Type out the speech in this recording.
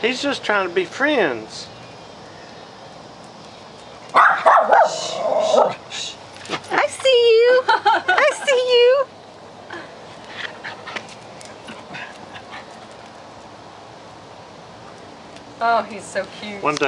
He's just trying to be friends. I see you. I see you. Oh, he's so cute. One day.